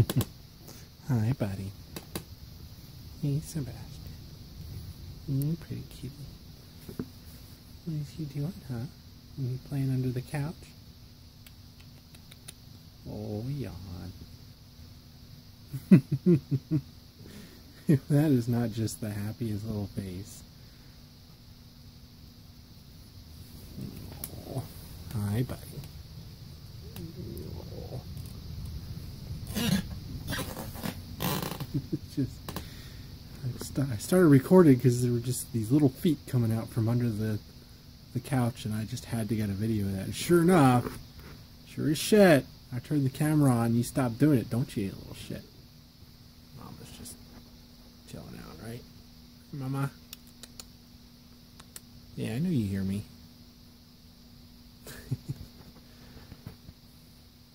Hi, buddy. Hey, Sebastian. You pretty cutie. What is he doing, huh? Are you playing under the couch? Oh, yawn. that is not just the happiest little face. Hi, buddy. Oh. It's just I, st I started recording because there were just these little feet coming out from under the the couch, and I just had to get a video of that. And sure enough, sure as shit, I turned the camera on. You stopped doing it, don't you, you little shit? Mama's just chilling out, right? Mama. Yeah, I know you hear me.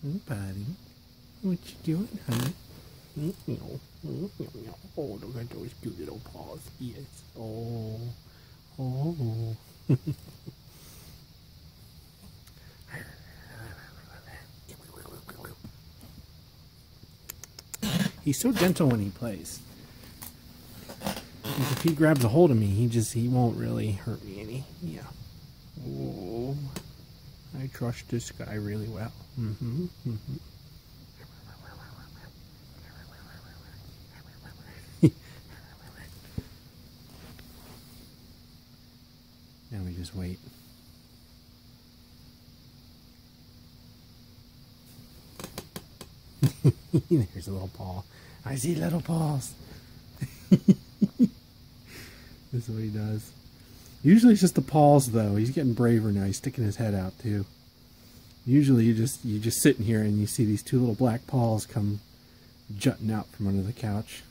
hey, buddy. What you doing, honey? Oh, look at those cute little paws. Yes. Oh. Oh. He's so gentle when he plays. If he grabs a hold of me, he just he won't really hurt me any. Yeah. Oh. I trust this guy really well. Mm-hmm. Mm-hmm. Wait. There's a little paw. I see little paws. this is what he does. Usually it's just the paws though. He's getting braver now. He's sticking his head out too. Usually you just you just sitting here and you see these two little black paws come jutting out from under the couch.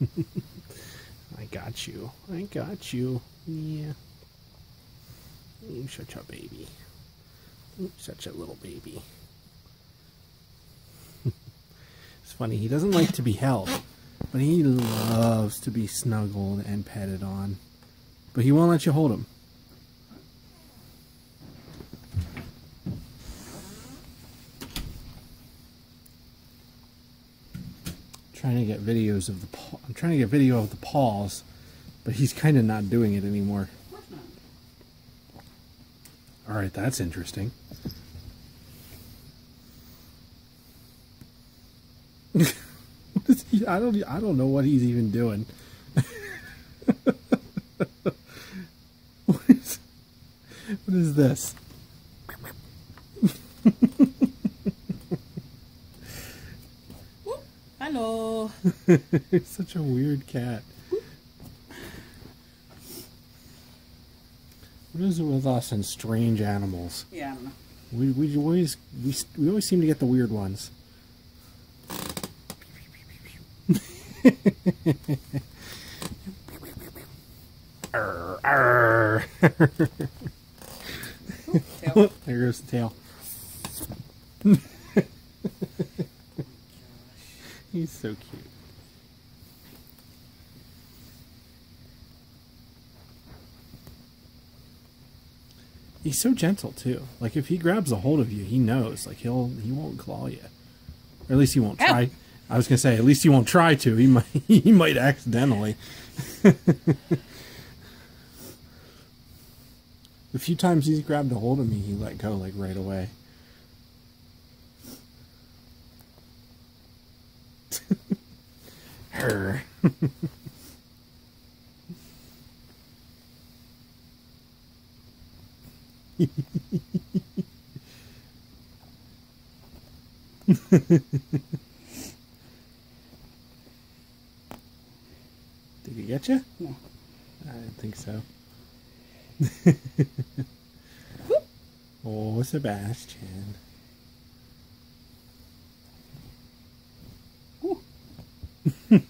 I got you. I got you. Yeah. You're such a baby. You're such a little baby. it's funny, he doesn't like to be held, but he loves to be snuggled and petted on. But he won't let you hold him. Trying to get videos of the. I'm trying to get video of the paws, but he's kind of not doing it anymore. All right, that's interesting. I don't. I don't know what he's even doing. what is? What is this? Hello. He's such a weird cat. What is it with us and strange animals? Yeah, I don't know. We, we always we, we always seem to get the weird ones. arr, arr. There goes the tail. He's so cute. He's so gentle too. Like if he grabs a hold of you, he knows. Like he'll he won't claw you, or at least he won't Ow. try. I was gonna say at least he won't try to. He might he might accidentally. the few times he's grabbed a hold of me, he let go like right away. Her. Did he get you? No. I didn't think so. oh, Sebastian. Ooh.